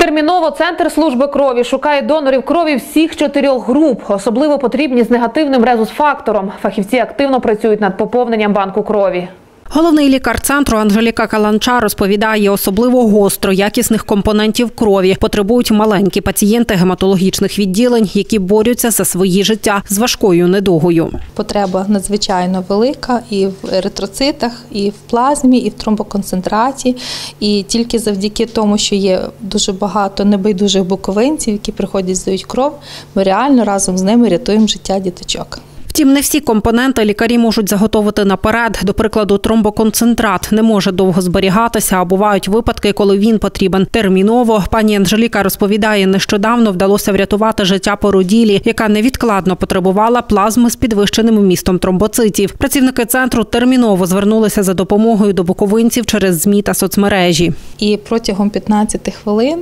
Терміново центр служби крові шукає донорів крові всіх чотирьох груп. Особливо потрібні з негативним резус-фактором. Фахівці активно працюють над поповненням банку крові. Головний лікар центру Анжеліка Каланча розповідає, особливо гостро якісних компонентів крові потребують маленькі пацієнти гематологічних відділень, які борються за свої життя з важкою недугою. Потреба надзвичайно велика і в еритроцитах, і в плазмі, і в тромбоконцентраті. І тільки завдяки тому, що є дуже багато небайдужих буковинців, які приходять здають кров, ми реально разом з ними рятуємо життя діточок. Втім, не всі компоненти лікарі можуть заготовити наперед. До прикладу, тромбоконцентрат не може довго зберігатися, а бувають випадки, коли він потрібен терміново. Пані Анжеліка розповідає, нещодавно вдалося врятувати життя породілі, яка невідкладно потребувала плазми з підвищеним вмістом тромбоцитів. Працівники центру терміново звернулися за допомогою до буковинців через змі та соцмережі. І протягом 15 хвилин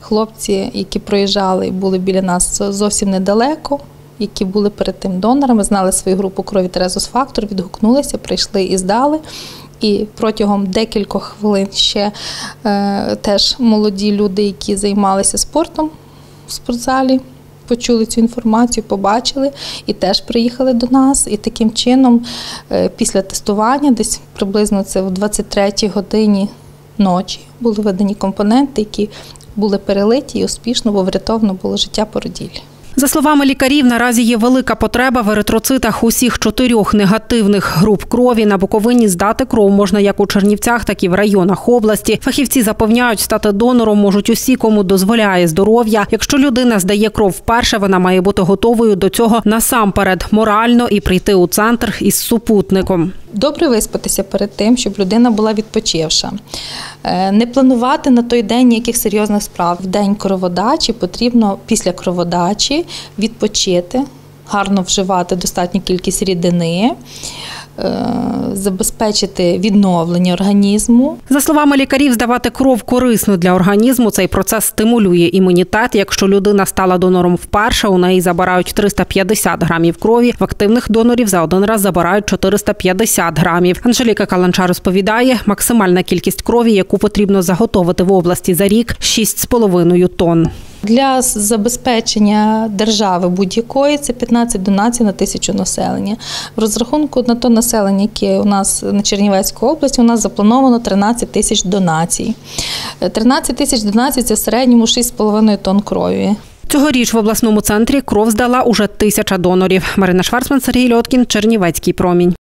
хлопці, які проїжджали, були біля нас зовсім недалеко. Які були перед тим донорами, знали свою групу крові Терезус Фактор, відгукнулися, прийшли і здали. І протягом декількох хвилин ще е, теж молоді люди, які займалися спортом в спортзалі, почули цю інформацію, побачили і теж приїхали до нас. І таким чином, е, після тестування, десь приблизно це в 23-й годині ночі, були видані компоненти, які були перелиті і успішно, бо врятовано було життя породіллі. За словами лікарів, наразі є велика потреба в еритроцитах усіх чотирьох негативних груп крові. На Буковині здати кров можна як у Чернівцях, так і в районах області. Фахівці запевняють, стати донором можуть усі, кому дозволяє здоров'я. Якщо людина здає кров вперше, вона має бути готовою до цього насамперед морально і прийти у центр із супутником. Добре виспатися перед тим, щоб людина була відпочивша. Е, не планувати на той день ніяких серйозних справ. В день кроводачі потрібно після кроводачі відпочити, гарно вживати достатню кількість рідини. Е, забезпечити відновлення організму. За словами лікарів, здавати кров корисно для організму. Цей процес стимулює імунітет. Якщо людина стала донором вперше, у неї забирають 350 грамів крові. В активних донорів за один раз забирають 450 грамів. Анжеліка Каланча розповідає, максимальна кількість крові, яку потрібно заготовити в області за рік 6,5 тонн. Для забезпечення держави будь-якої це 15 донацій на тисячу населення. В розрахунку на то населення, яке у нас на Чернівецькій області, у нас заплановано 13 тисяч донацій. 13 тисяч донацій це в середньому 6,5 тонн крові. Цьогоріч в обласному центрі кров здала уже тисяча донорів. Марина Шварцман, Сергій Льоткін, Чернівецький промінь.